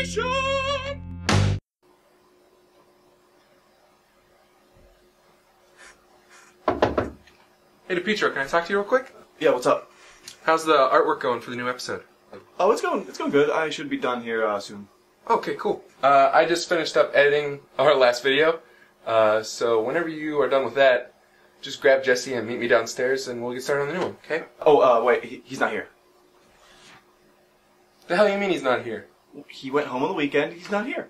Hey, DePietro, can I talk to you real quick? Yeah, what's up? How's the artwork going for the new episode? Oh, it's going. It's going good. I should be done here uh, soon. Okay, cool. Uh, I just finished up editing our last video, uh, so whenever you are done with that, just grab Jesse and meet me downstairs, and we'll get started on the new one. Okay? Oh, uh, wait. He, he's not here. The hell you mean he's not here? He went home on the weekend. He's not here.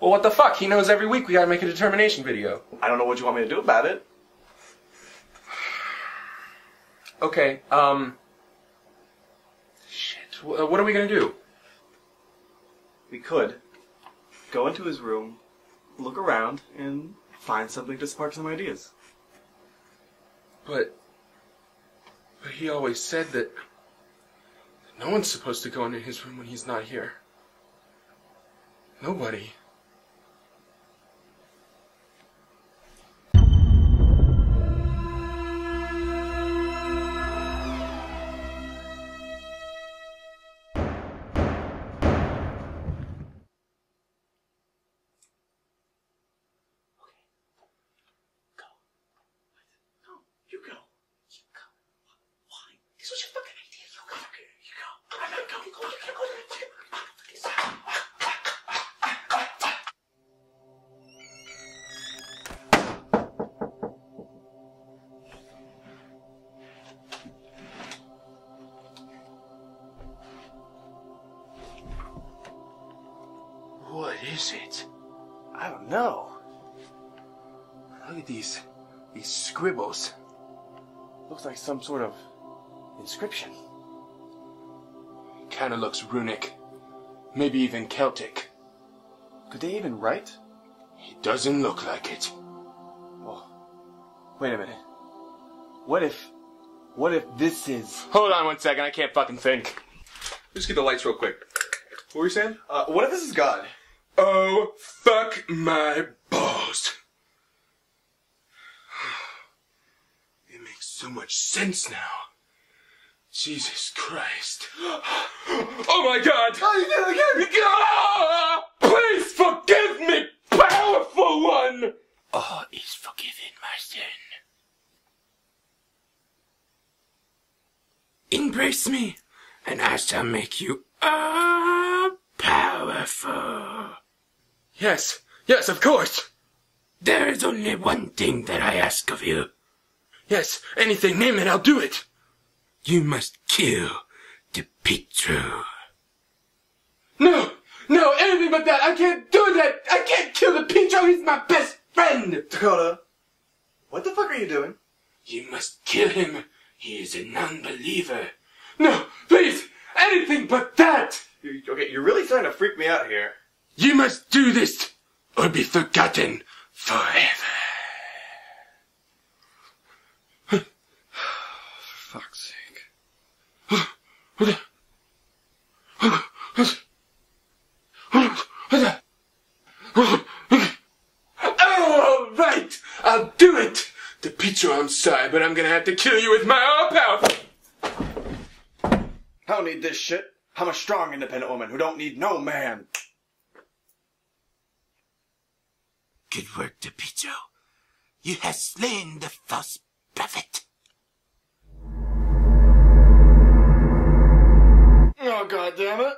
Well, what the fuck? He knows every week we gotta make a determination video. I don't know what you want me to do about it. Okay, um. Shit. What are we gonna do? We could go into his room, look around, and find something to spark some ideas. But. But he always said that. No one's supposed to go into his room when he's not here. Nobody. Is it? I don't know. Look at these. these scribbles. Looks like some sort of inscription. Kinda looks runic. Maybe even Celtic. Could they even write? It doesn't look like it. Well, wait a minute. What if, what if this is? Hold on one second, I can't fucking think. Just get the lights real quick. What were you saying? Uh, what if this is God? Oh, fuck my balls. It makes so much sense now. Jesus Christ. Oh my god! Oh, you did it again! Ah! Please forgive me, powerful one! All is forgiven, my son. Embrace me, and I shall make you all powerful. Yes, yes, of course. There is only one thing that I ask of you. Yes, anything, name it, I'll do it. You must kill the Petro. No, no, anything but that. I can't do that. I can't kill DePietro. He's my best friend. Dakoda, what the fuck are you doing? You must kill him. He is a non-believer. No, please, anything but that. You, okay, you're really starting to freak me out here. You must do this, or be forgotten forever. Fuck's sake. Oh, right, I'll do it. The I'm sorry, but I'm gonna have to kill you with my own power. I don't need this shit. I'm a strong, independent woman who don't need no man. Good work, DePietro. You have slain the false prophet. Oh god damn it!